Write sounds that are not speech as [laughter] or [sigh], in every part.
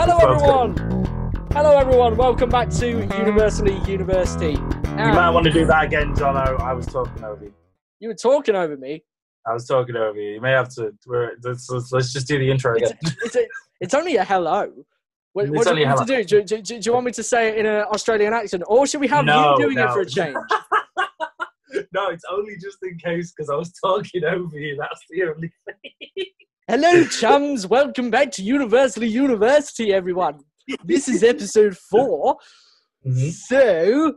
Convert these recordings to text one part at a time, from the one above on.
Hello, everyone. Hello, everyone. Welcome back to Universally University. You might want to do that again, Jono. I was talking over you. You were talking over me. I was talking over you. You may have to. we're- Let's, let's, let's just do the intro It's, again. it's, a, it's only a hello. What, what do you want me to do? Do, do, do you want me to say it in an Australian accent, or should we have No, you doing it for a change? [laughs] no, it's only just in case because I was talking over you. That's the only thing. [laughs] Hello, chums. Welcome back to Universally University, everyone. This is episode four. Mm-hmm. So,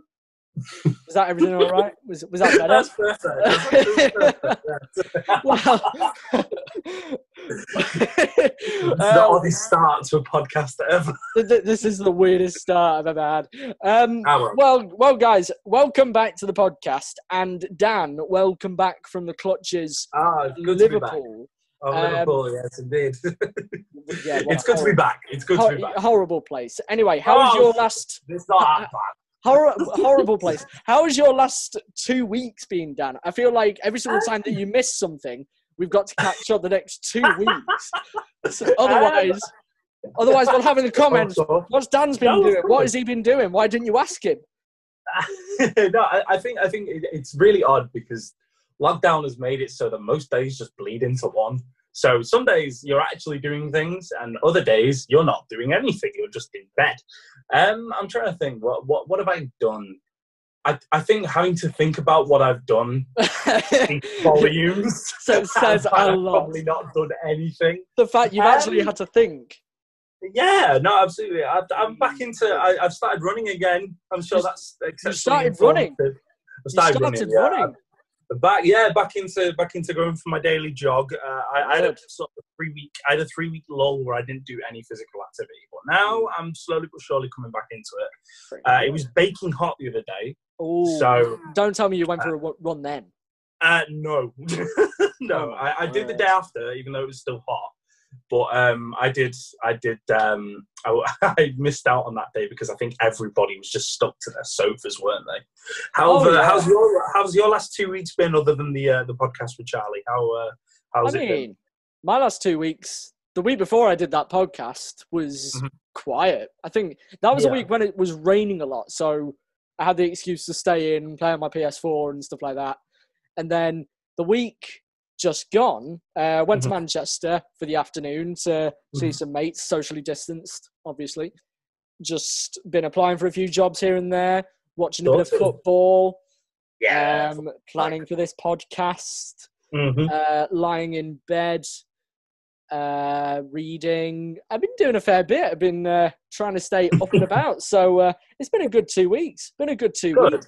was that everything all right? Was was that better? That's perfect. That's perfect. [laughs] well, [laughs] It's the Uh, oddest start to a podcast ever. th- th- this is the weirdest start I've ever had. Um, Ah, well. well, well, guys, welcome back to the podcast, and Dan, welcome back from the clutches, Ah, it's good to be back. Liverpool. Oh, Um, Liverpool, yes, indeed. [laughs] Yeah, it's good to be back. It's good to be back. horrible place. Anyway, how was Oh, your last It's not that bad. hor- [laughs] horrible place? How was your last two weeks been, Dan? I feel like every single time that you miss something, we've got to catch up the next two [laughs] weeks. So otherwise, otherwise we'll have in the comments. What's Dan's been No, doing? What has he been doing? Why didn't you ask him? no, I, I think I think it, it's really odd because lockdown has made it so that most days just bleed into one. So some days you're actually doing things, and other days you're not doing anything. You're just in bed. Um, I'm trying to think. What what what have I done? I, I think having to think about what I've done [laughs] volumes. So says [laughs] I've a lot. Probably not done anything. the fact you've actually Um, had to think. Yeah, no, absolutely. I, I'm back into. I, I've started running again. I'm sure You- that's exceptionally started running? I You started, started running. yeah. Running. Back, yeah, back into back into going for my daily jog. Uh, I, I had a sort of three week, I had a three week lull where I didn't do any physical activity, but now I'm slowly but surely coming back into it. Uh, it was baking hot the other day, Ooh. so Don't tell me you went for a run then. uh, no, [laughs] no, Oh, I, I did the God. day after, even though it was still hot. But um, I did, I did, um, [laughs] I, I missed out on that day because I think everybody was just stuck to their sofas, weren't they? How, Oh, yeah. how's your how's your last two weeks been, other than the uh, the podcast with Charlie? How uh, how's I it been? my last two weeks, the week before I did that podcast was Mhm. quiet. I think that was a week when it was raining a lot, so I had the excuse to stay in play on my PS4 and stuff like that. And then the week just gone, uh, went to Mhm. Manchester for the afternoon to see Mhm. some mates, socially distanced, obviously. Just been applying for a few jobs here and there, watching a bit of football, Yeah. um, planning for this podcast Mhm. uh, lying in bed, uh, reading. I've been doing a fair bit. I've been uh, trying to stay up and about. So uh, it's been a good two weeks. Been a good two Good. weeks.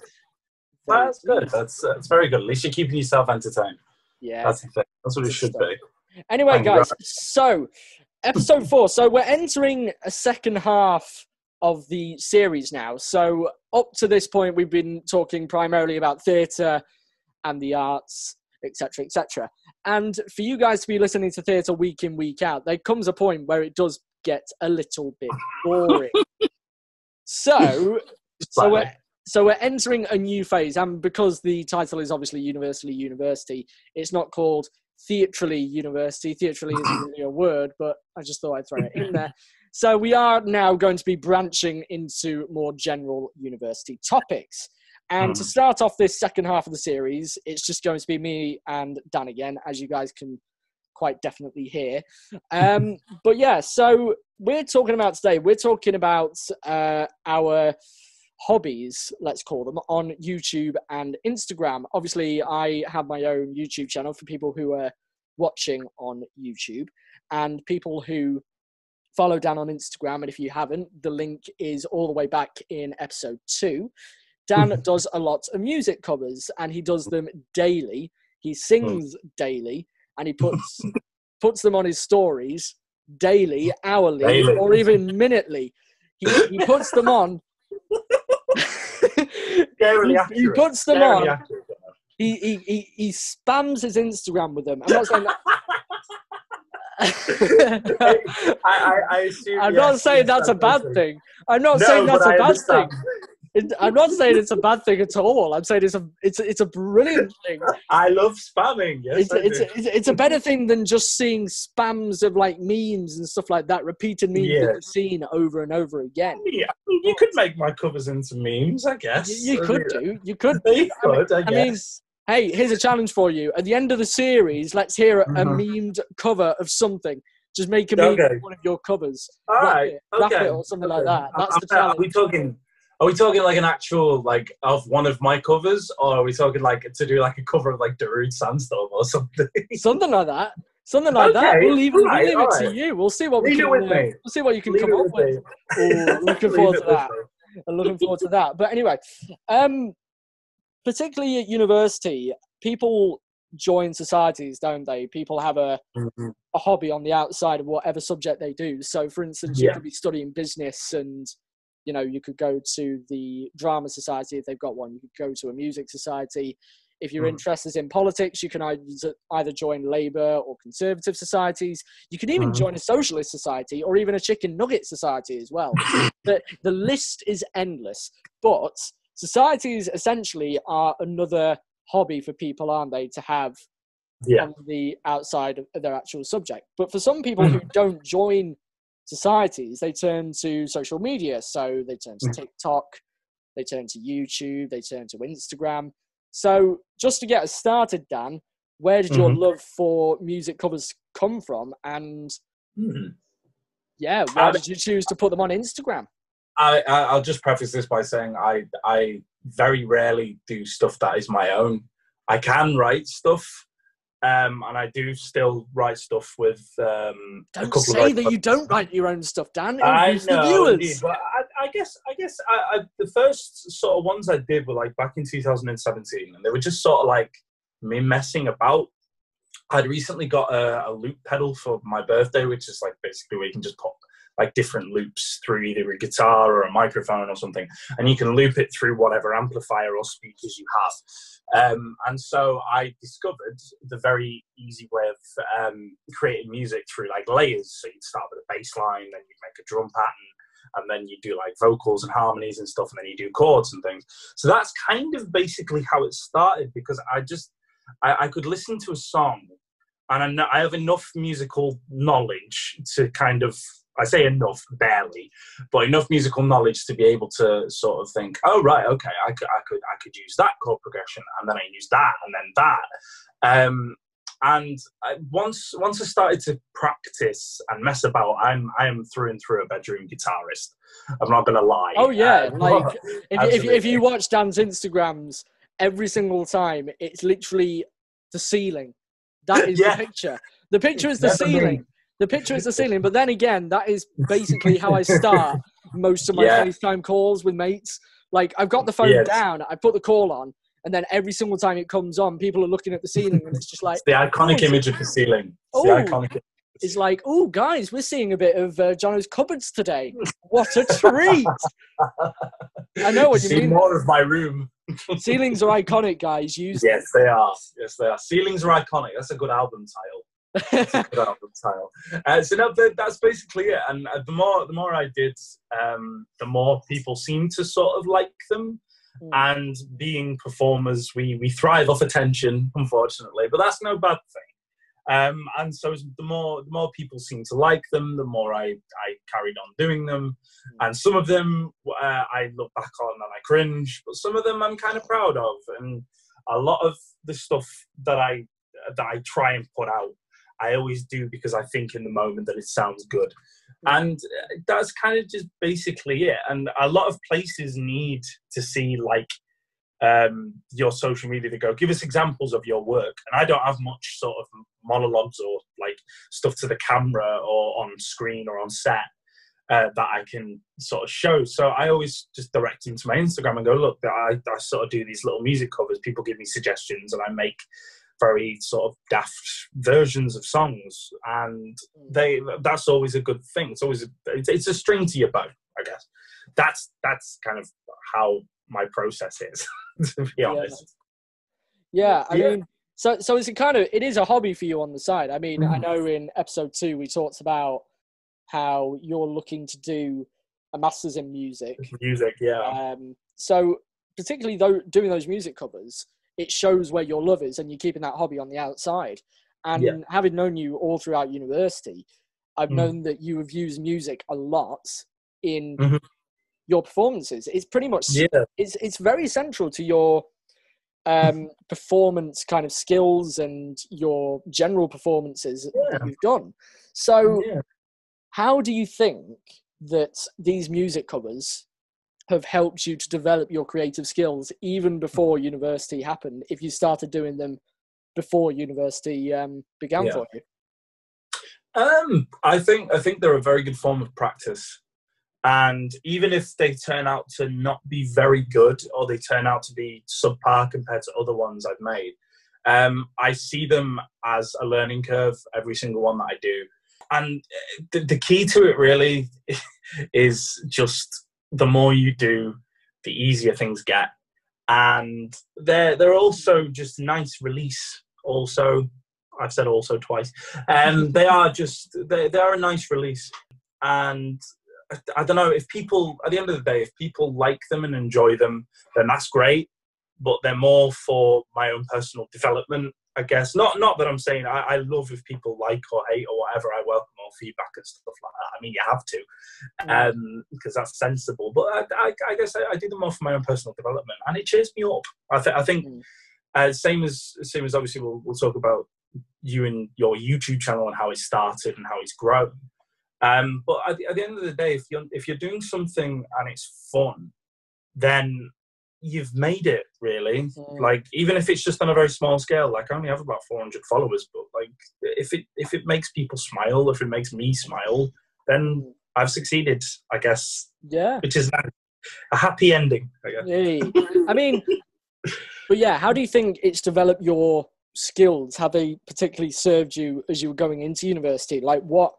Very That's good. That's that's very good. At least you're keeping yourself entertained. Yeah. That's. That's what it should be. Anyway, you guys. very So episode four. So we're entering a second half of the series now. So up to this point, we've been talking primarily about theatre and the arts, etc., etc. And for you guys to be listening to theatre week in, week out, there comes a point where it does get a little bit boring. [laughs] so, so we're. So we're entering a new phase, and because the title is obviously Universally University, it's not called Theatrally University. Theatrally isn't really a word, but I just thought I'd throw it in there. [laughs] So we are now going to be branching into more general university topics. And to Hmm. start off this second half of the series, it's just going to be me and Dan again, as you guys can quite definitely hear. Um, [laughs] but yeah, so we're talking about today, we're talking about uh, our hobbies, let's call them, on YouTube and Instagram. Obviously, I have my own YouTube channel for people who are watching on YouTube and people who follow Dan on Instagram. And if you haven't, the link is all the way back in episode two. Dan [laughs] does a lot of music covers and he does them daily. He sings daily and he [laughs] puts puts them on his stories daily, hourly, Daily. or even minutely. He, he puts them on. [laughs] He, he puts them Scarily on. He, he, he, he spams his Instagram with them. I'm not saying that. [laughs] I, I, I assume I'm yes, not saying that's a bad thing. I'm not No, saying that's a bad thing. It, I'm not saying it's a bad thing at all. I'm saying it's a it's a, it's a brilliant thing. [laughs] I love spamming. Yes, It's it's, it's a- it's a better thing than just seeing spams of like memes and stuff like that, repeated memes Yeah. that seen over and over again. Yeah, I mean, you could make my covers into memes, I guess. You, you could do. You could. You I mean- I, I mean. Hey, here's a challenge for you. At the end of the series, let's hear a, a Mhm. memed cover of something. Just make a meme Okay. of one of your covers. All right. it, okay. or something like okay. that. I'm- That's the I'm- Are we talking? Are we talking like an actual like of one of my covers, or are we talking like to do like a cover of like Darude Sandstorm or something? [laughs] Something like that. Something like that. We'll leave, we'll leave it to you. We'll see what we can. uh, me. We'll see what you can Leave come up with looking [laughs] forward to that. I'm looking forward to that. But anyway, um, particularly at university, people join societies, don't they? People have a, Mhm. a hobby on the outside of whatever subject they do. So, for instance, you Yeah. could be studying business and you know you could go to the drama society if they've got one you could go to a music society if your Mm. interest is in politics you can either, either join labour or conservative societies you can even Mhm. join a socialist society or even a chicken nugget society as well [laughs] the, the list is endless but societies essentially are another hobby for people aren't they to have Yeah. on the outside of their actual subject. But for some people who don't join societies, they turn to social media. So they turn to Mm. TikTok, they turn to YouTube, they turn to Instagram. So just to get us started, Dan, where did your Mhm. love for music covers come from? And Mhm. yeah, why did you choose to put them on Instagram? I, I I'll just preface this by saying I I very rarely do stuff that is my own. I can write stuff, um, and I do still write stuff with um, Don't couple say of that you don't write your own stuff, Dan. I know, viewers. indeed, but I, I guess I guess I, I, the first sort of ones I did were like back in 2017, and they were just sort of like me messing about. I'd recently got a, a loop pedal for my birthday, which is like basically where you can just put like different loops through either a guitar or a microphone or something, and you can loop it through whatever amplifier or speakers you have. Um, and so I discovered the very easy way of um, creating music through like layers. So you'd start with a bass line, then you'd make a drum pattern, and then you do like vocals and harmonies and stuff, and then you do chords and things. So that's kind of basically how it started because I just I, I could listen to a song, and I, know, I have enough musical knowledge to kind of I say enough, barely, but enough musical knowledge to be able to sort of think, oh right, okay, I could, I could, I could use that chord progression, and then I use that, and then that. Um, and I, once once I started to practice and mess about, I'm I am through and through a bedroom guitarist. I'm not gonna lie. Oh yeah, Um, like [laughs] if, if, if you watch Dan's Instagrams, every single time it's literally the ceiling. That is Yeah. the picture. The picture is the ceiling. The picture is the ceiling. But then again, that is basically how I start most of my Yeah. FaceTime calls with mates. Like I've got the phone Yes. down, I put the call on, and then every single time it comes on, people are looking at the ceiling, and it's just like It's the iconic Oh, image of the ceiling. It's Oh. the iconic. it's like, oh guys, we're seeing a bit of uh, Jono's cupboards today. What a treat! I know what you See mean. more of my room. Ceilings are iconic, guys. Use Yes, they are. Yes, they are. Ceilings are iconic. That's a good album title. That's a good album title. Uh, so no, that, that's basically it. And uh, the more the more I did, um, the more people seemed to sort of like them. Mm. And being performers, we we thrive off attention, unfortunately, but that's no bad thing. Um, and so the more the more people seem to like them, the more I, I carried on doing them. And some of them uh, I look back on and I cringe, but some of them I'm kind of proud of. And a lot of the stuff that I that I try and put out, I always do because I think in the moment that it sounds good. And uh, that's kind of just basically it. And a lot of places need to see like um, your social media to go give us examples of your work and i don't have much sort of monologues or like stuff to the camera or on screen or on set uh, that i can sort of show so i always just direct into my instagram and go look I, I sort of do these little music covers people give me suggestions and i make very sort of daft versions of songs and they that's always a good thing it's always a, it's, it's a string to your bow i guess that's that's kind of how my process is [laughs] to be Yeah. honest Yeah, I Yeah. mean, so so it's a kind of it is a hobby for you on the side. I mean, I Mhm. know in episode two we talked about how you're looking to do a master's in music. Music, yeah. Um, so particularly though doing those music covers, it shows where your love is, and you're keeping that hobby on the outside. And Yeah. having known you all throughout university, I've Mm. known that you have used music a lot in Mhm. your performances. It's pretty much yeah. it's it's very central to your um, performance kind of skills and your general performances that you've done. So, yeah. how do you think that these music covers have helped you to develop your creative skills even before university happened? If you started doing them before university um, began Yeah. for you, Um, I think I think they're a very good form of practice, and even if they turn out to not be very good or they turn out to be subpar compared to other ones I've made, um, I see them as a learning curve every single one that I do. And uh, the, the key to it really [laughs] is just the more you do, the easier things get, and they're they're also just nice release. Also, I've said also twice. Um, [laughs] they are just they they are a nice release, and I, I don't know if people at the end of the day, if people like them and enjoy them, then that's great. But they're more for my own personal development, I guess. Not not that I'm saying I, I love if people like or hate or whatever. I welcome all feedback and stuff like that. I mean, you have to, Mm. um, because that's sensible. But I, I, I guess I, I do them more for my own personal development, and it cheers me up. I, th- I think Mm. uh, same as same as obviously we'll, we'll talk about you and your YouTube channel and how it started and how it's grown. Um, but at the, at the end of the day, if you're if you're doing something and it's fun, then you've made it really. Mm. Like even if it's just on a very small scale, like I only have about 400 followers, but like if it if it makes people smile, if it makes me smile, then I've succeeded, I guess, yeah. which is a happy ending. I guess. Yay. I mean, but yeah, how do you think it's developed your skills? Have they particularly served you as you were going into university? Like what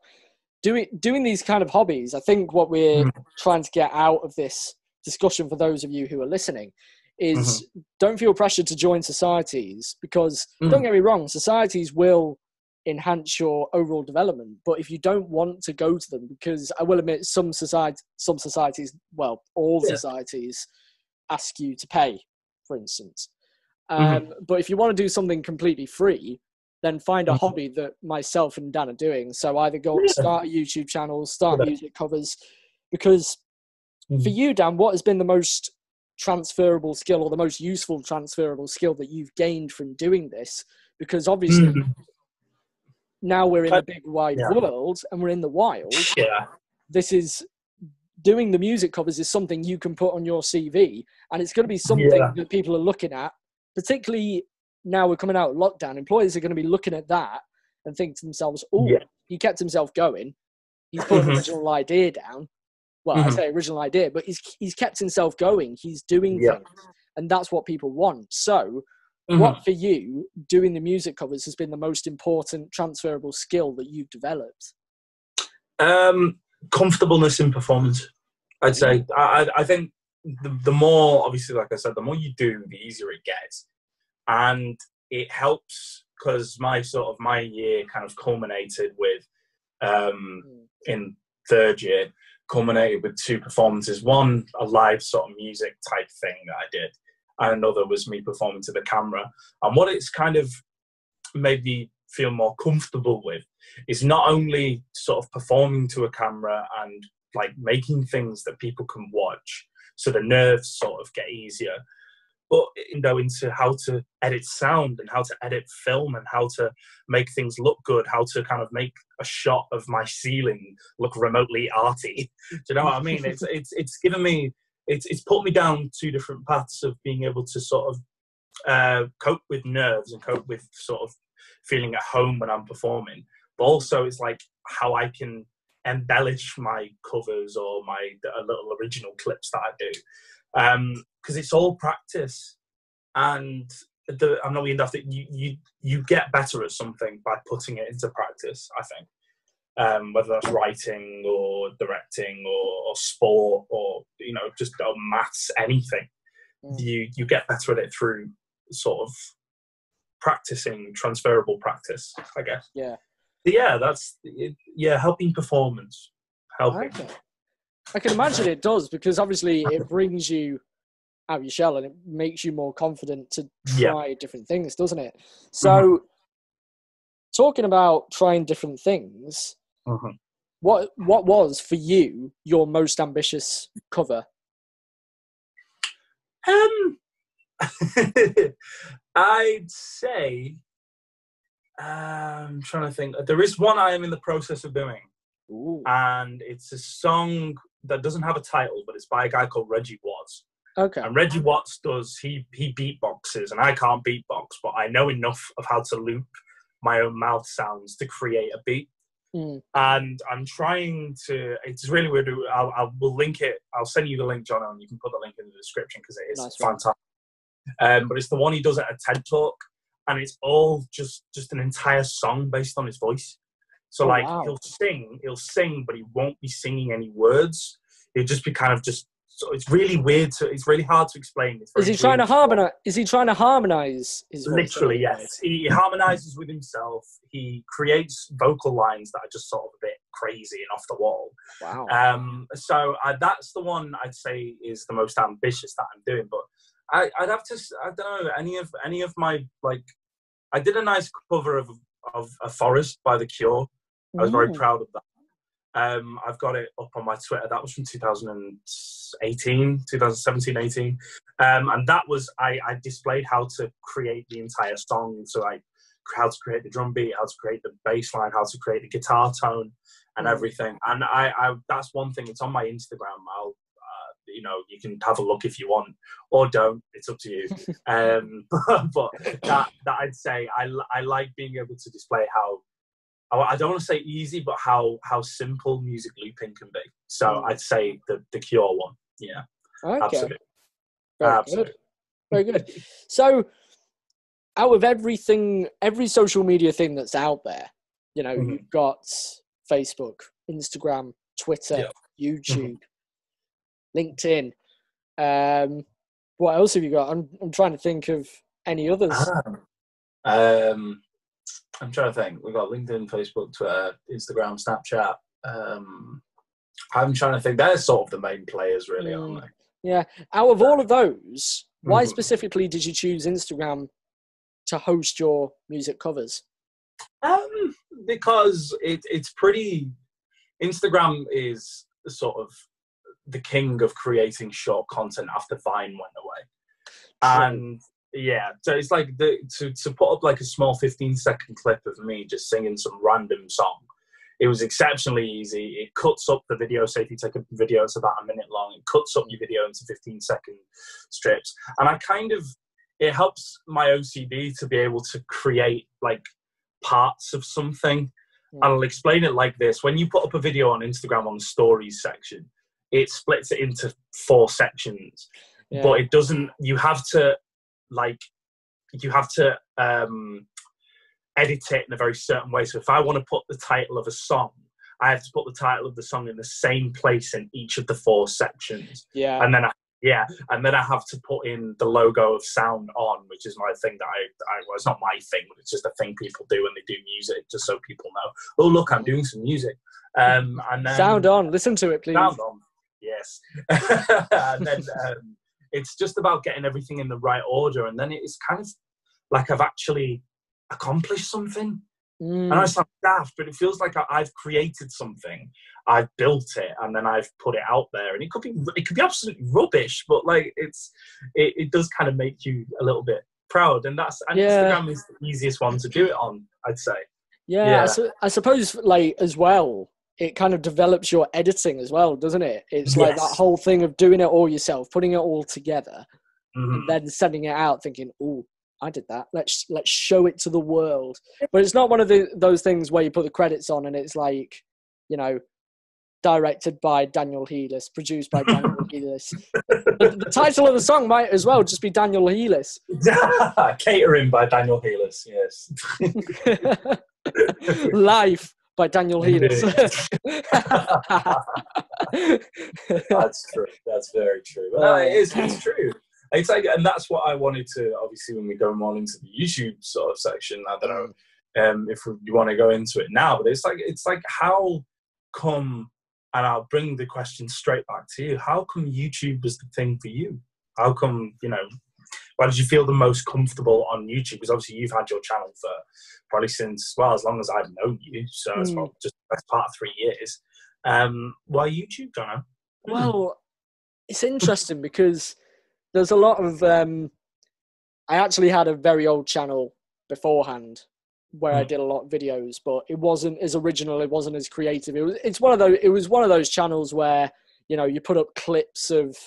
doing doing these kind of hobbies? I think what we're Mhm. trying to get out of this discussion for those of you who are listening is Mm-hmm. don't feel pressured to join societies because Mhm. don't get me wrong, societies will enhance your overall development but if you don't want to go to them because i will admit some society some societies well all Yeah. societies ask you to pay for instance um, Mhm. but if you want to do something completely free then find a Mhm. hobby that myself and dan are doing so either go Yeah. start a youtube channel start Good. music covers because for Mhm. you dan what has been the most transferable skill or the most useful transferable skill that you've gained from doing this because obviously Mhm. now we're in the big wide yeah. world and we're in the wild [laughs] Yeah. this is doing the music covers is something you can put on your cv and it's going to be something Yeah. that people are looking at particularly now we're coming out of lockdown employers are going to be looking at that and think to themselves oh Yeah. he kept himself going he's put an Mhm. original idea down well i Mhm. say original idea but he's he's kept himself going he's doing Yeah. things and that's what people want so Mhm. what for you doing the music covers has been the most important transferable skill that you've developed Um, comfortableness in performance. I'd say. I, I- I think the, the more, obviously, like I said, the more you do, the easier it gets, and it helps because my sort of my year kind of culminated with um, Mm. in third year culminated with two performances. One, a live sort of music type thing that I did, and another was me performing to the camera. And what it's kind of made me feel more comfortable with is not only sort of performing to a camera and like making things that people can watch so the nerves sort of get easier but you know into how to edit sound and how to edit film and how to make things look good how to kind of make a shot of my ceiling look remotely arty. [laughs] Do you know what i mean? It's it's it's given me it's it's put me down two different paths of being able to sort of uh, cope with nerves and cope with sort of feeling at home when i'm performing. But also it's like how i can embellish my covers or my uh, little original clips that i do because it's all practice and the, i'm not being daft you, you you get better at something by putting it into practice i think um, whether that's writing or directing or, or sport or you know just uh, maths anything Mm. you you get better at it through sort of practicing transferable practice i guess Yeah. But yeah that's it, yeah helping performance helping Okay. I can imagine it does because obviously it brings you out of your shell and it makes you more confident to Yeah. try different things, doesn't it? So, talking about trying different things, Mhm. what what was for you your most ambitious cover? Um, [laughs] I'd say. um, I'm trying to think. There is one I am in the process of doing, Ooh, and it's a song that doesn't have a title, but it's by a guy called Reggie Watts. okay. And Reggie Watts does he he beatboxes, and I can't beatbox, but I know enough of how to loop my own mouth sounds to create a beat. Mm. And I'm trying to. It's really weird. I'll, I'll we'll link it. I'll send you the link, John, and you can put the link in the description because it is Nice fantastic. Um, but it's the one he does at a TED talk, and it's all just just an entire song based on his voice. So Oh, like wow. he'll sing, he'll sing, but he won't be singing any words. It'll just be kind of just. So it's really weird. To, it's really hard to explain. It's Is he trying to harmonize? Is he trying to harmonize his? Literally, yes. He harmonizes with himself. He creates vocal lines that are just sort of a bit crazy and off the wall. Wow. Um, so uh, that's the one I'd say is the most ambitious that I'm doing. But I, I'd have to, I don't know, any of any of my like, I did a nice cover of of a forest by The Cure. I was very proud of that. Um, I've got it up on my Twitter. That was from 2018, 2017, 18. Um, and that was, I, I displayed how to create the entire song. So, like, how to create the drum beat, how to create the bass line, how to create the guitar tone, and Mm. everything. And I, I, that's one thing. It's on my Instagram. I'll, uh, you know, you can have a look if you want, or don't. It's up to you. [laughs] um, [laughs] but that, that I'd say I, I like being able to display how I don't want to say easy, but how how simple music looping can be. So Mm. I'd say the the Cure one. Yeah, Okay. absolutely. Very absolutely. good. Very good. So, out of everything, every social media thing that's out there, you know, Mhm. you've got Facebook, Instagram, Twitter, YouTube, LinkedIn. Um, what else have you got? I'm I'm trying to think of any others. Ah. Um, I'm trying to think. We've got LinkedIn, Facebook, Twitter, Instagram, Snapchat. Um, I'm trying to think. They're sort of the main players, really, aren't they? Yeah. Out of all of those, why Mhm. specifically did you choose Instagram to host your music covers? Um, because it, it's pretty. Instagram is sort of the king of creating short content after Vine went away, and yeah, so it's like the to to put up like a small fifteen second clip of me just singing some random song. It was exceptionally easy. It cuts up the video. Say if you take a video, it's about a minute long. It cuts up your video into 15 second strips, and I kind of it helps my OCD to be able to create like parts of something. Mm. And I'll explain it like this: when you put up a video on Instagram on the stories section, it splits it into four sections, Yeah. but it doesn't. You have to like you have to um, edit it in a very certain way. So if I want to put the title of a song, I have to put the title of the song in the same place in each of the four sections yeah. and then I, yeah, and then I have to put in the logo of sound on, which is my thing that I, I well, it's not my thing, but it's just a thing people do when they do music, just so people know. Oh, look, I'm doing some music. Um, and then Sound on. Listen to it, please. sound on, yes. [laughs] and then um, it's just about getting everything in the right order, and then it's kind of like I've actually accomplished something. Mm. I know it sounds daft, but it feels like I- I've created something. I've built it, and then I've put it out there. And it could be it could be absolutely rubbish, but like it's it, it does kind of make you a little bit proud. And that's and Yeah. Instagram is the easiest one to do it on. I'd say. Yeah, I, su- I suppose like as well, it kind of develops your editing as well, doesn't it? It's like that whole thing of doing it all yourself, putting it all together, Mhm. and then sending it out, thinking, "Oh, I did that. Let's let's show it to the world." But it's not one of the, those things where you put the credits on and it's like, you know, directed by Daniel Healiss, produced by Daniel [laughs] Healiss. The, the title of the song might as well just be Daniel Healiss. [laughs] Catering by Daniel Healiss. Yes. [laughs] Life by Daniel Healiss. [laughs] [laughs] That's true. That's very true. But no, it is. It's true. It's like, and that's what I wanted to. Obviously, when we go more into the YouTube sort of section, I don't know um, if we, you want to go into it now, but it's like it's like how come and I'll bring the question straight back to you. How come YouTube was the thing for you? How come you know? Why did you feel the most comfortable on YouTube? Because obviously you've had your channel for probably since well as long as I've known you, so it's Mm. probably just the best part of three years. Um, why YouTube, Jono? Well, it's interesting because there's a lot of. Um, I actually had a very old channel beforehand where I Mm. did a lot of videos, but it wasn't as original. It wasn't as creative. It was. It's one of those. It was one of those channels where you know you put up clips of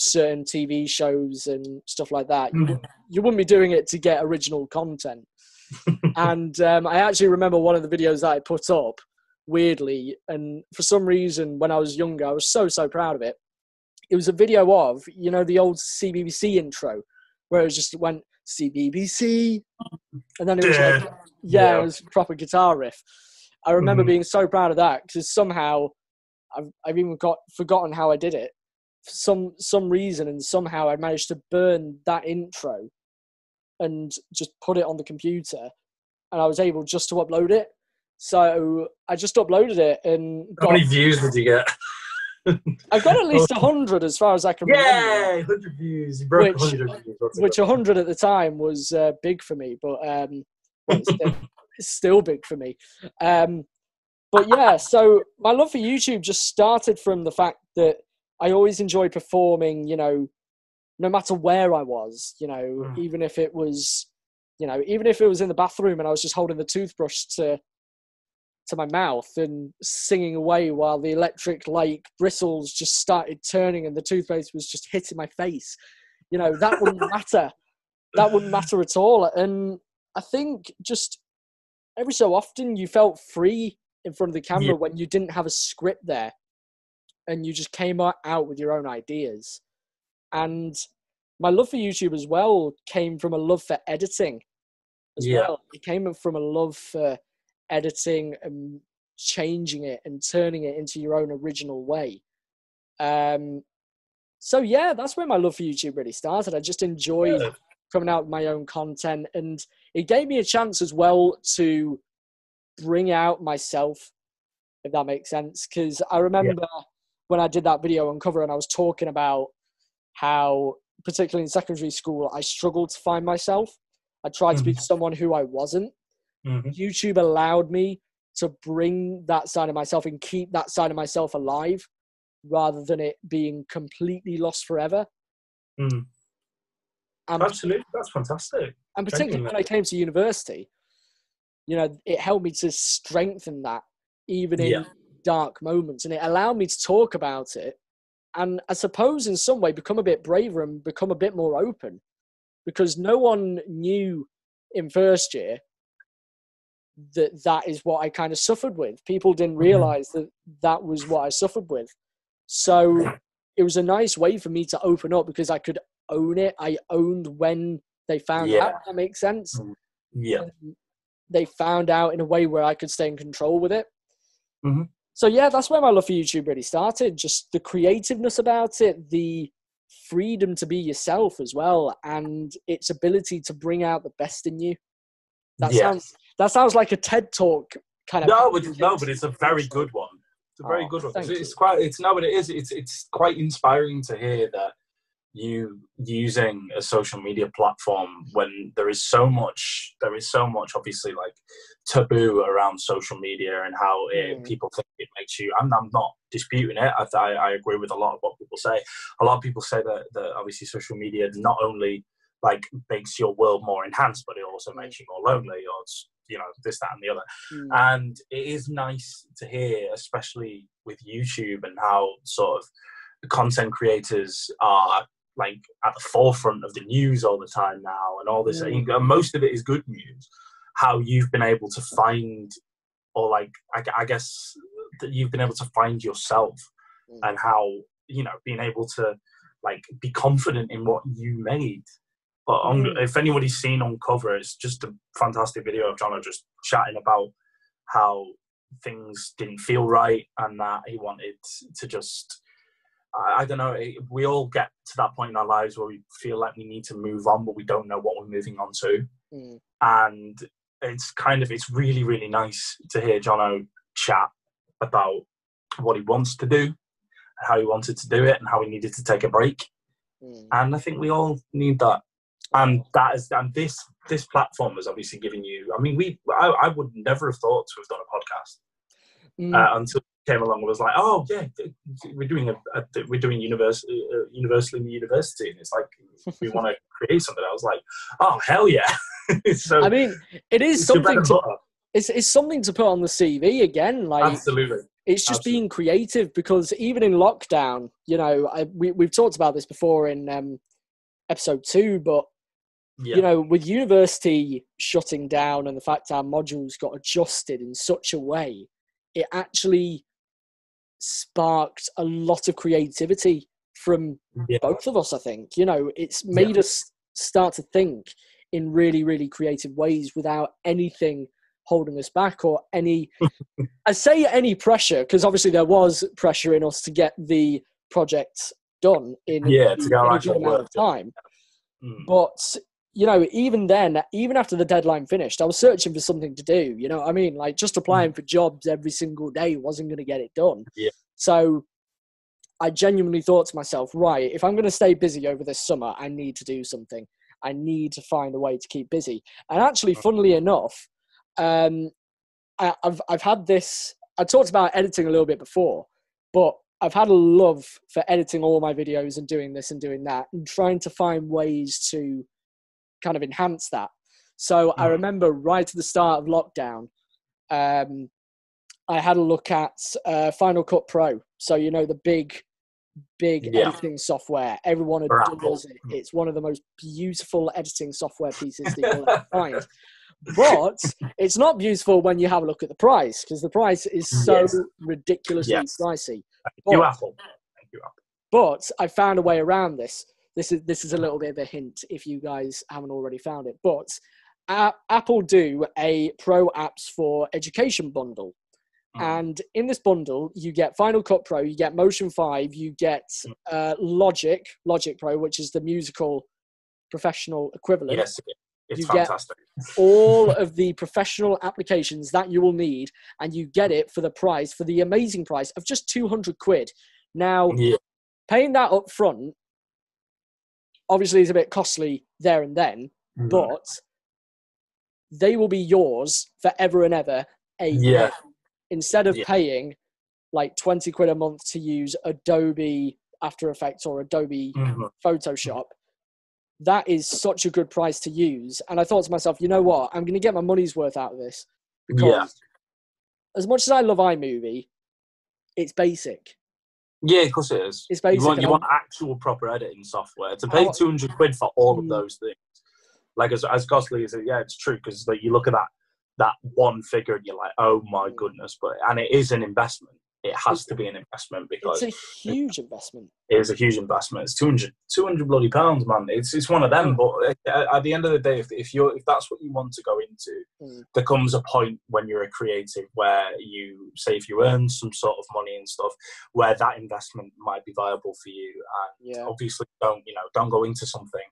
certain TV shows and stuff like that. You, Mm. you wouldn't be doing it to get original content. [laughs] and um, I actually remember one of the videos that I put up weirdly, and for some reason, when I was younger, I was so so proud of it. It was a video of you know the old CBBC intro, where it was just went CBBC, and then it was like, Yeah. yeah, Yeah. it was a proper guitar riff. I remember Mhm. being so proud of that because somehow I've I've even got forgotten how I did it. For some some reason, and somehow I managed to burn that intro and just put it on the computer, and I was able just to upload it. So I just uploaded it and How got, many views did you get? [laughs] I've got at least [laughs] hundred as far as I can remember. Yay, 100 views. You broke Which- 100 views. That's which 100 at the time was uh, big for me, but um, well, it's, still, [laughs] it's still big for me. Um, but yeah, so my love for YouTube just started from the fact that I always enjoyed performing, you know, no matter where I was, you know, Mm. even if it was, you know, even if it was in the bathroom and I was just holding the toothbrush to to my mouth and singing away while the electric like bristles just started turning and the toothpaste was just hitting my face. You know, that wouldn't [laughs] matter. That wouldn't matter at all. And I think just every so often you felt free in front of the camera Yeah. when you didn't have a script there and you just came out with your own ideas. And my love for YouTube as well came from a love for editing as Yeah. well. It came from a love for editing and changing it and turning it into your own original way. Um, so yeah, that's where my love for YouTube really started. I just enjoyed Yeah. coming out with my own content, and it gave me a chance as well to bring out myself, if that makes sense. Because I remember when I did that video on cover, and I was talking about how, particularly in secondary school, I struggled to find myself. I tried to be someone who I wasn't. Mhm. YouTube allowed me to bring that side of myself and keep that side of myself alive rather than it being completely lost forever. Mm. And, Absolutely. That's fantastic. and particularly when I came to university, you know, it helped me to strengthen that even in Yeah. Dark moments. And it allowed me to talk about it. And I suppose in some way become a bit braver and become a bit more open because no one knew in first year that that is what I kind of suffered with. People didn't Mm-hmm. realize that that was what I suffered with. So it was a nice way for me to open up because I could own it. I owned when they found Yeah. out. That makes sense. Yeah. And They found out in a way where I could stay in control with it. Mhm. So yeah, that's where my love for YouTube really started. Just the creativeness about it, the freedom to be yourself as well, and its ability to bring out the best in you. That Yeah. sounds that sounds like a TED talk kind of. No, but no, but it's a very good one. It's a very Oh, good one. It's, it's quite. It's no, but it is. It's it's quite inspiring to hear that you using a social media platform when there is so much. There is so much, obviously, like taboo around social media and how it, Mm. people think it makes you. I'm, I'm not disputing it. I, I I agree with a lot of what people say. A lot of people say that that obviously social media not only like makes your world more enhanced, but it also makes you more lonely or it's, you know this that and the other Mm, and it is nice to hear especially with youtube and how sort of the content creators are like at the forefront of the news all the time now and all this Mm. and most of it is good news how you've been able to find or like i, I guess that you've been able to find yourself Mm. and how you know being able to like be confident in what you made but on, Mm. if anybody's seen Uncover, it's just a fantastic video of John just chatting about how things didn't feel right and that he wanted to just I, don't know it, we all get to that point in our lives where we feel like we need to move on but we don't know what we're moving on to mm, and it's kind of it's really really nice to hear Jono chat about what he wants to do, how he wanted to do it, and how he needed to take a break. Mm. And I think we all need that. And that is, and this this platform has obviously given you. I mean, we I, I would never have thought to have done a podcast Mm. uh, until came along and was like, oh yeah, we're doing a, a we're doing university uh, universal in the university, and it's like we [laughs] want to create something. I was like, oh hell yeah! [laughs] so I mean, it is it's your bread something to butter. it's, it's something to put on the CV again. Like absolutely. it's just Absolutely. being creative because even in lockdown, you know, I, we we've talked about this before in um, episode two, but Yeah. you know, with university shutting down and the fact our modules got adjusted in such a way, it actually sparked a lot of creativity from Yeah. both of us. I think you know, it's made us start to think in really, really creative ways without anything holding us back or any. [laughs] I say any pressure because obviously there was pressure in us to get the project done in, Yeah, a amount of time. Mm. But you know, even then, even after the deadline finished, I was searching for something to do. You know what I mean? Like just applying for jobs every single day wasn't going to get it done. Yeah. So I genuinely thought to myself, right, if I'm going to stay busy over this summer, I need to do something. I need to find a way to keep busy. And actually, funnily enough, um, I, I've I've had this. I talked about editing a little bit before, but I've had a love for editing all my videos and doing this and doing that and trying to find ways to kind of enhance that. So I Mhm. remember right at the start of lockdown, um, I had a look at uh, Final Cut Pro. So you know the big, big Yeah. editing software. Everyone adores it. It's one of the most beautiful editing software pieces that you'll ever [laughs] find. But it's not beautiful when you have a look at the price because the price is so Yes. ridiculously Yes. pricey. Thank you, But- Apple. Thank you, Apple. But I found a way around this. This is this is a little bit of a hint if you guys haven't already found it. But uh, Apple do a Pro Apps for Education bundle, Mm. and in this bundle you get Final Cut Pro, you get Motion Five, you get Mm. uh, Logic Logic Pro, which is the musical professional equivalent. Yes, it's You get- fantastic. All [laughs] of the professional applications that you will need, and you get it for the price for the amazing price of just two hundred quid. Now Yeah. paying that up front obviously it's a bit costly there and then, Mm. but they will be yours forever and ever. A Yeah. year. Instead of Yeah. paying like 20 quid a month to use Adobe After Effects or Adobe Mhm. Photoshop, that is such a good price to use. And I thought to myself, you know what? I'm going to get my money's worth out of this because Yeah. as much as I love iMovie, it's basic. Yeah, of course it is. It's You want, you want actual proper editing software to pay Oh. 200 quid for all of Mm. those things. Like as, as costly as it, yeah, it's true because like you look at that that one figure and you're like, oh my Mm. goodness, but and it is an investment. It has to be an investment because it's a huge investment. it is a huge investment. It's 200, 200 bloody pounds, man. It's it's one of them. But at, at the end of the day, if, if you're if that's what you want to go into, Mm. there comes a point when you're a creative where you say if you earn some sort of money and stuff, where that investment might be viable for you. And Yeah. obviously, don't you know don't go into something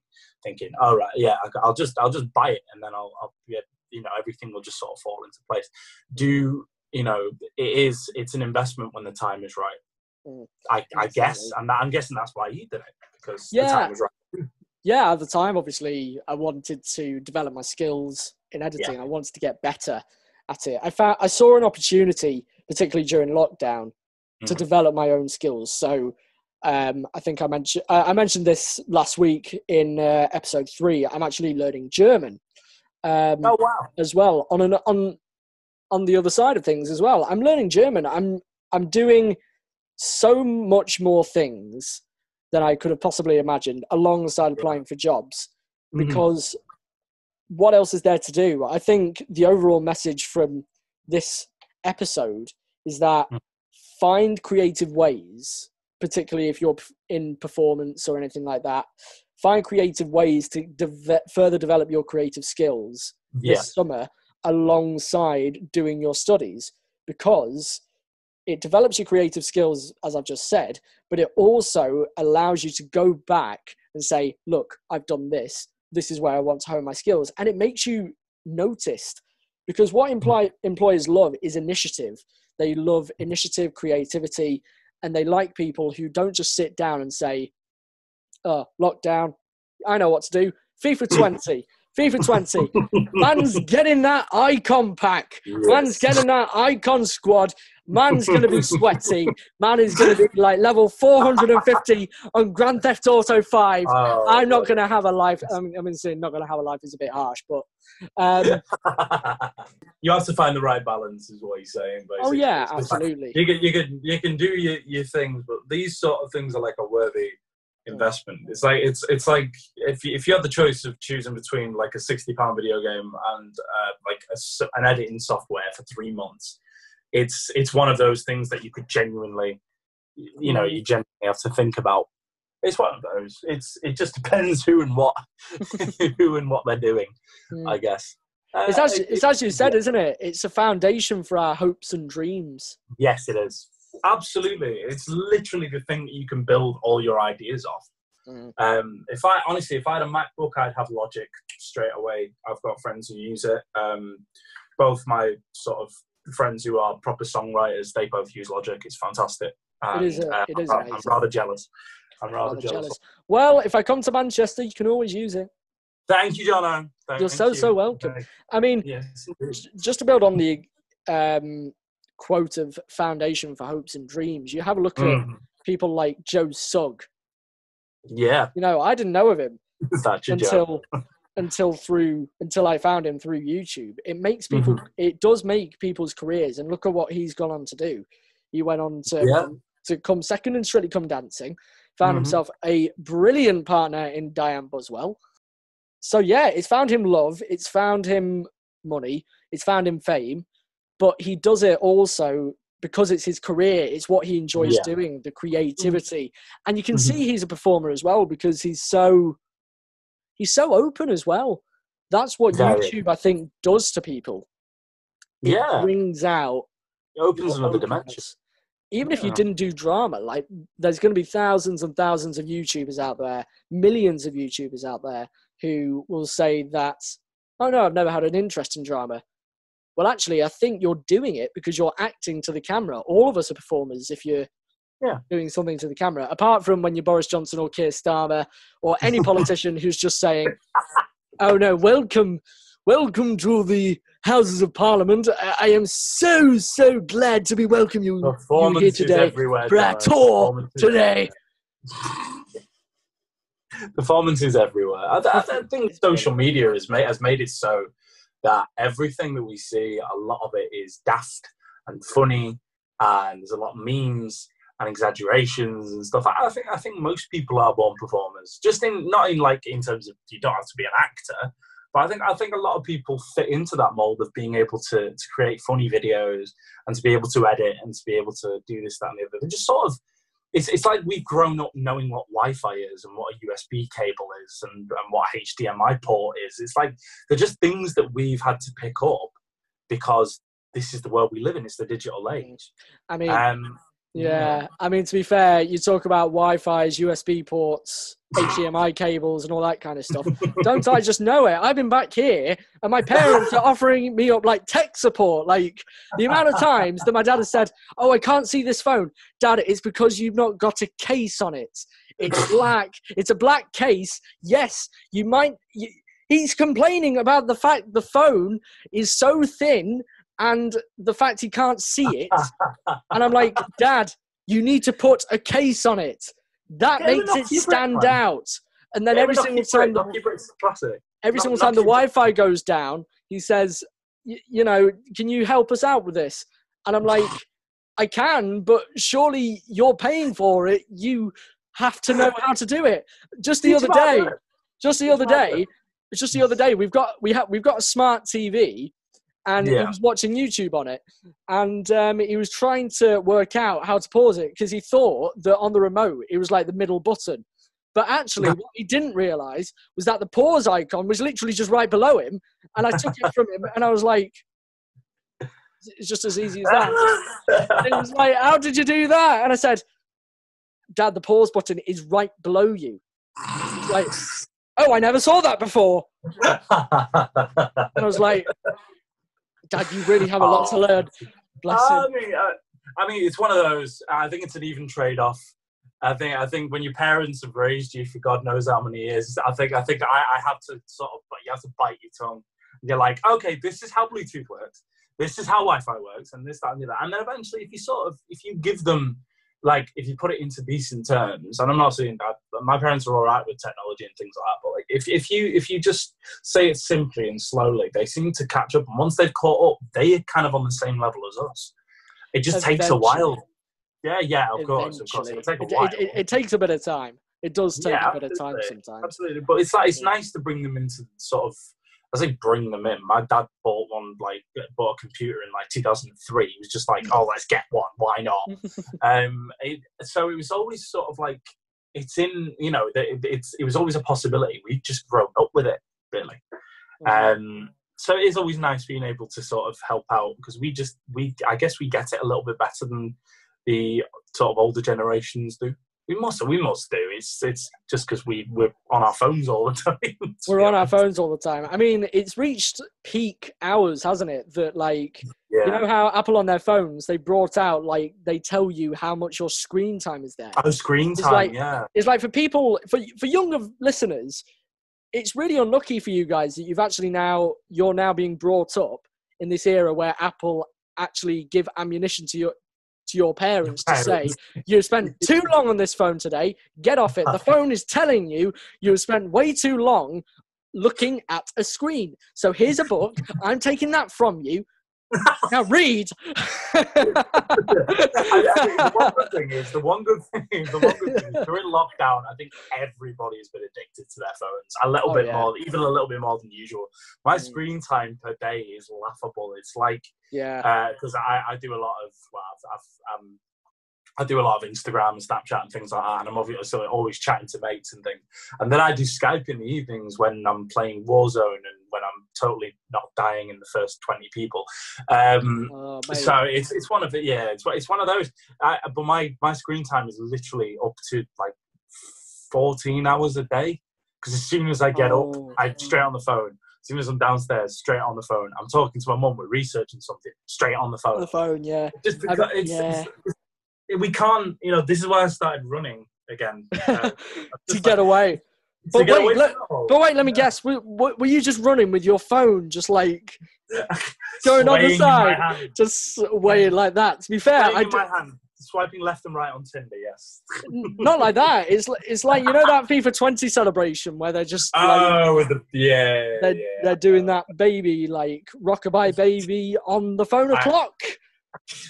thinking, all right, yeah, I'll just I'll just buy it and then I'll, I'll yeah, you know everything will just sort of fall into place. Do you know it is it's an investment when the time is right. Mm. I, I guess, and I'm guessing that's why he did it because the Yeah. time was right. yeah, at the time, obviously, I wanted to develop my skills in editing. I wanted to get better at it. I found I saw an opportunity, particularly during lockdown, to Mhm. develop my own skills. So, um, I think I mentioned uh, I mentioned this last week in uh, episode three. I'm actually learning German um, Oh wow! as well on an on on the other side of things as well. I'm learning German. I'm I'm doing so much more things than I could have possibly imagined alongside applying for jobs Mhm. because what else is there to do? I think the overall message from this episode is that Mm. find creative ways, particularly if you're in performance or anything like that. Find creative ways to deve- further develop your creative skills yeah, this summer alongside doing your studies because it develops your creative skills, as I've just said, but it also allows you to go back and say, look, I've done this. This is where I want to hone my skills. And it makes you noticed because what mm-hmm. employ- employers love is initiative. They love initiative, creativity, and they like people who don't just sit down and say, "Oh, lockdown, I know what to do." FIFA [coughs] 20, FIFA 20. Man's [laughs] getting that icon pack. Man's getting that icon squad. Man's going to be [laughs] sweaty. Man is going to be like level 450 on Grand Theft Auto 5. Oh, I'm not going to have a life. I mean, I mean saying not going to have a life is a bit harsh, but um, [laughs] you have to find the right balance, is what he's saying. Basically. oh yeah, like, absolutely. you can you can you can do your, your things, but these sort of things are like a worthy investment. It's like it's it's like if you, if you had the choice of choosing between like a sixty pound video game and uh, like a an editing software for three months, it's it's one of those things that you could genuinely, you know, you genuinely have to think about. It's one of those. It's it just [laughs] depends who and what, [laughs] who and what they're doing. Mm. I guess. Uh, It's as, it's as you said, yeah. isn't it? It's a foundation for our hopes and dreams. Yes, it is. Absolutely. It's literally the thing that you can build all your ideas off. Mm. Um, if I honestly, if I had a MacBook, I'd have Logic straight away. I've got friends who use it. Um, both my sort of friends who are proper songwriters, they both use Logic. It's fantastic. It is, And, uh, uh, it is I'm, I'm rather jealous. I'm rather, Rather jealous. jealous. Well, if I come to Manchester, you can always use it. Thank you, Jono. Thank You're so, you. so welcome. I mean, Yes. just to build on the um, quote of foundation for hopes and dreams, you have a look at Mm. people like Joe Sugg. Yeah, You know, I didn't know of him [laughs] that's until until through until I found him through YouTube. It makes people Mm-hmm. it does make people's careers and look at what he's gone on to do. He went on to Yeah. to come second in Strictly Come Dancing, found Mhm. himself a brilliant partner in Dianne Buswell. So yeah, it's found him love, it's found him money, it's found him fame, but he does it also because it's his career, it's what he enjoys Yeah. doing, the creativity. And you can Mhm. see he's a performer as well because he's so he's so open as well. That's what Very. YouTube I think does to people. It Yeah, brings out it opens your another dimension. openness. Even if you didn't do drama, like there's going to be thousands and thousands of YouTubers out there, millions of YouTubers out there who will say that, oh no, I've never had an interest in drama. Well, actually, I think you're doing it because you're acting to the camera. All of us are performers if you're Yeah. doing something to the camera, apart from when you're Boris Johnson or Keir Starmer or any politician who's just saying, [laughs] oh no, welcome, welcome to the Houses of Parliament. I, I am so, so glad to be welcome you, you here today everywhere. tour today. [laughs] performances everywhere. I, I, I think social media has made has made it so that everything that we see, a lot of it is daft and funny, and there's a lot of memes and exaggerations and stuff. I think I think most people are born performers. Just in not in like in terms of you don't have to be an actor, but I think I think a lot of people fit into that mold of being able to to create funny videos and to be able to edit and to be able to do this, that, and the other. They're just sort of it's, it's like we've grown up knowing what Wi-Fi is and what a USB cable is and, and what HDMI port is. It's like they're just things that we've had to pick up because this is the world we live in. It's the digital age. I mean, Um, yeah, I mean, to be fair, you talk about Wi-Fi's, USB ports, [sighs] HDMI cables, and all that kind of stuff. Don't I just know it? I've been back here, and my parents are offering me up like tech support. Like the amount of times that my dad has said, "Oh, I can't see this phone, Dad. It's because you've not got a case on it. It's [laughs] black. It's a black case. Yes, you might." You, he's complaining about the fact the phone is so thin and the fact he can't see [laughs] it. And I'm like, Dad, you need to put a case on it. That makes it stand out. And then yeah, every single time, the, classic. every not- single time the Wi-Fi goes down, he says, you know, can you help us out with this? And I'm like, I can, but surely you're paying for it. You have to know how to do it. Just the other him how to day, just the other him how to do day, just the other day. We've got we have we've got a smart TV, and he was watching YouTube on it, and um, he was trying to work out how to pause it because he thought that on the remote it was like the middle button. But actually, [laughs] what he didn't realize was that the pause icon was literally just right below him, and I took it from him, and I was like, "It's just as easy as that." And he was like, "How did you do that?" And I said, "Dad, the pause button is right below you." Like, "Oh, I never saw that before." And I was like, Dad, you really have a lot to [laughs] Oh, learn. Bless I mean, uh, I mean, it's one of those. I think it's an even trade-off. I think. I think when your parents have raised you for God knows how many years, I think. I think I, I have to sort of. You have to bite your tongue. You're like, okay, this is how Bluetooth works. This is how Wi-Fi works, and this, that, and the other. And then eventually, if you sort of, if you give them, like, if you put it into decent terms, and I'm not saying that my parents are all right with technology and things like that, but like, if if you if you just say it simply and slowly, they seem to catch up. And once they've caught up, they're kind of on the same level as us. It just takes a while. Yeah, yeah, of course, of course. It'll take a It, while. it, it, it takes a bit of time. It does take Yeah, a bit of time sometimes. Absolutely, but it's like it's Yeah. nice to bring them into sort of. I say bring them in. My dad bought one, like bought a computer in like 2003. He was just like, "Oh, let's get one. Why not?" [laughs] um, it, so it was always sort of like it's in, you know, it's it was always a possibility. We just grown up with it, really. Um, so it is always nice being able to sort of help out because we just we I guess we get it a little bit better than the sort of older generations do. We must we must do. It's it's just because we we're on our phones all the [laughs] time. We're on our phones all the time. I mean, it's reached peak hours, hasn't it? That like Yeah. you know how Apple on their phones they brought out like they tell you how much your screen time is there. oh, screen It's time. like- yeah. It's like for people for for younger listeners, it's really unlucky for you guys that you've actually now you're now being brought up in this era where Apple actually give ammunition to your to your parents to say you spent too long on this phone today. Get off it. The [laughs] phone is telling you you have spent way too long looking at a screen. So here's a book. I'm taking that from you. Now read. [laughs] I, I the one good thing is the one good thing. The one good thing is during lockdown, I think everybody has been addicted to their phones a little Oh, bit yeah. more, even a little bit more than usual. My Mm. screen time per day is laughable. It's like yeah. because I, I do a lot of well, I've, I've, um, I do a lot of Instagram and Snapchat and things like that, and I'm obviously always chatting to mates and things. And then I do Skype in the evenings when I'm playing Warzone and when I'm totally not dying in the first twenty people. Um, Oh, so it's it's one of the, Yeah, it's it's one of those. I, but my my screen time is literally up to like fourteen hours a day. Because as soon as I get up, Oh. I straight on the phone. As soon as I'm downstairs, straight on the phone. I'm talking to my mum. We're researching something. Straight on the phone. on the phone, yeah. Just I- because it's, yeah. it's- we can't. You know, this is why I started running again. [laughs] Uh, to get like- away. But wait, away let- from it all. But wait, let me guess. Were, were you just running with your phone, just like [laughs] going on the Swaying in my side? just weighing like that? To be fair, Swaying I in d- my hand. Swiping left and right on Tinder. Yes. not like that. It's it's like you know that FIFA 20 celebration where they're just like Oh, with the yeah. they're, yeah. they're doing that baby like rockabye [laughs] baby on the phone I- o'clock.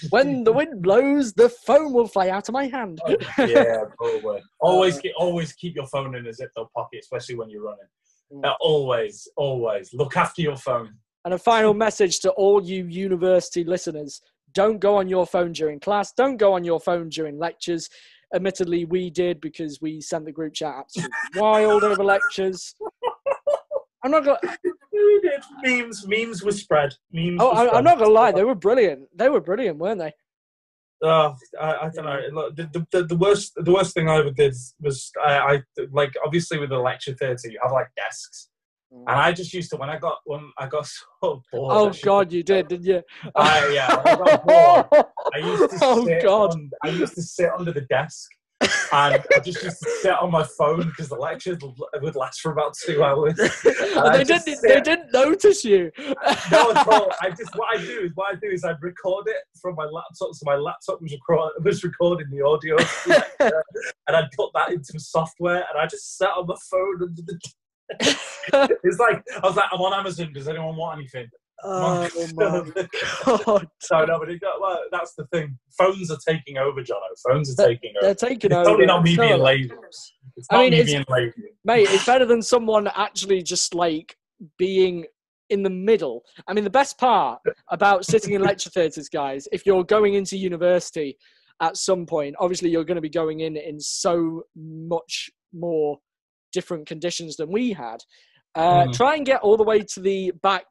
When the wind blows, the phone will fly out of my hand. yeah, [laughs] probably. Always, Uh, keep, always keep your phone in a zip up pocket, especially when you're running. Mm. Uh, always, always look after your phone. And a final message to all you university listeners don't go on your phone during class, don't go on your phone during lectures. Admittedly, we did because we sent the group chat absolutely wild over lectures. I'm not gonna. We did memes. Memes were spread. Memes. Oh, I, I'm not gonna lie. They were brilliant. They were brilliant, weren't they? Oh, I, I don't know. Look, The, the, the, worst, the worst thing I ever did was I, I like obviously with the lecture theatre you have like desks, mm. and I just used to when I got when I got [laughs] so bored. Oh God, you did, didn't you? I, yeah, I got bored. I used to [laughs] oh sit God. on- I used to sit under the desk, and I just used to sit on my phone because the lectures would, last for about two hours. [laughs] And they didn't. They didn't notice you. No, at [laughs] all. I just what I do is what I do is I'd record it from my laptop, so my laptop was, record, was recording the audio, [laughs] and I'd put that into software, and I just sat on my phone under the. it's like I was like, I'm on Amazon. Does anyone want anything? Oh my [laughs] God. so no, but it well, that's the thing. Phones are taking over, John. Phones are They're- taking over. They're taking It's over. totally not me No, being lazy. It's I not mean, me it's- being lazy. mate, it's better than someone actually just like being in the middle. I mean, the best part about sitting in lecture theatres, guys, if you're going into university at some point, obviously you're going to be going in in so much more different conditions than we had. Uh, Mhm. Try and get all the way to the back,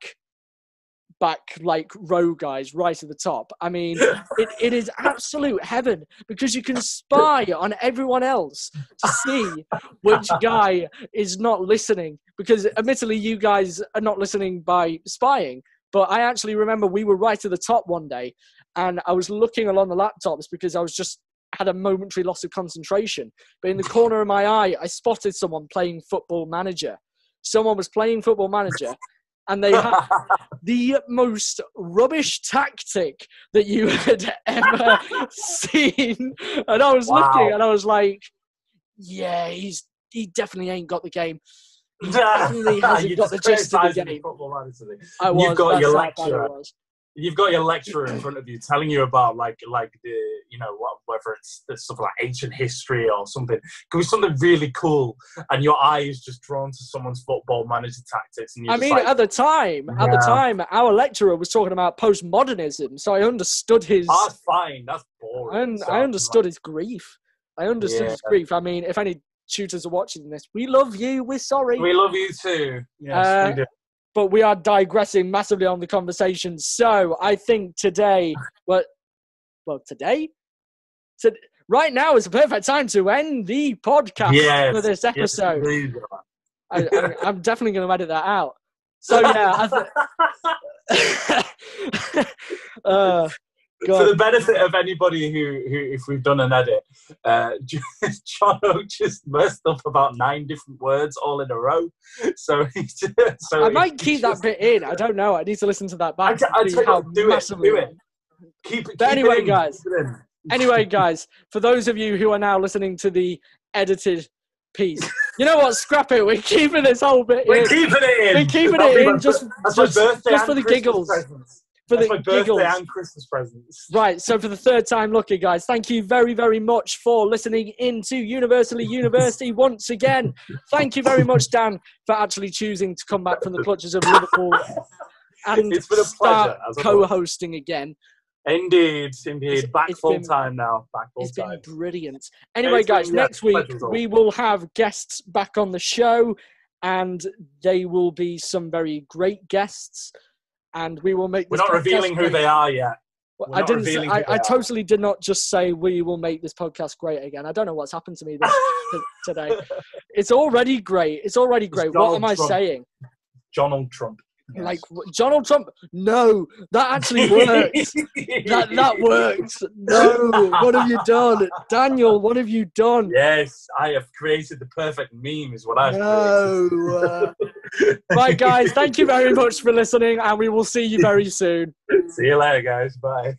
back like row guys, right at the top. I mean, [laughs] it, it is absolute heaven because you can spy on everyone else to see which [laughs] guy is not listening. Because admittedly, you guys are not listening by spying. But I actually remember we were right at the top one day, and I was looking along the laptops because I was just had a momentary loss of concentration. But in the corner of my eye, I spotted someone playing Football Manager. Someone was playing Football Manager, and they had the most rubbish tactic that you [laughs] had ever seen. And I was Wow. looking, and I was like, "Yeah, he's he definitely ain't got the game." He [laughs] definitely hasn't got the gist of the game. Football, I was, You've got your how bad it lecturer. You've got your lecturer in front of you telling you about like like the you know what whether it's, stuff like ancient history or something. It could be something really cool, and your eye is just drawn to someone's football manager tactics. And you're I mean, like, at the time, at the time, our lecturer was talking about postmodernism, so I understood his. "Oh, that's fine. That's I, boring. un- So I understood his grief. I understood Yeah. his grief. I mean, if any tutors are watching this, we love you. We're sorry, we love you too. Yes, Uh, we do. But we are digressing massively on the conversation. So I think today, well, well, today, to, right now is a perfect time to end the podcast Yes, for this episode. indeed. I, I'm definitely going to edit that out. So yeah, I th- [laughs] [laughs] uh, For the benefit of anybody who, who if we've done an edit, uh, [laughs] John just messed up about nine different words all in a row. So, [laughs] he so I might keep that bit in. I don't know. I need to listen to that I back. I to tell you how do it, do it. Keep it. But keep it anyway, in, guys. it. Anyway, [laughs] guys, for those of you who are now listening to the edited piece, you know what? Scrap it. We're keeping this whole bit We're in keeping it in. We're keeping That'll it in my just- just- just for the Christmas giggles. presents. For That's the my birthday giggles. and Christmas presents. Right, so for the third time lucky, guys, thank you very, very much for listening into Universally University [laughs] once again. Thank you very much, Dan, for actually choosing to come back from the clutches of Liverpool [laughs] and It's been a start pleasure, co-hosting again. Indeed, indeed. It's- Back it's full been- time now. Back full time. It's been brilliant. Anyway, It's been- guys, yeah, next week we will have guests back on the show, and they will be some very great guests. And we will make. We're not revealing podcast who they are yet. Well, I didn't. Say, I, I totally did not just say we will make this podcast great again. I don't know what's happened to me this, [laughs] today. It's already great. It's already great. What am I Trump. saying? Donald Trump. Yes. Like Donald Trump? No, that actually [laughs] worked. that that worked. No, what have you done, Daniel? What have you done? Yes, I have created the perfect meme, is what I've No. uh, right, guys. Thank you very [laughs] much for listening, and we will see you very soon. See you later, guys. Bye.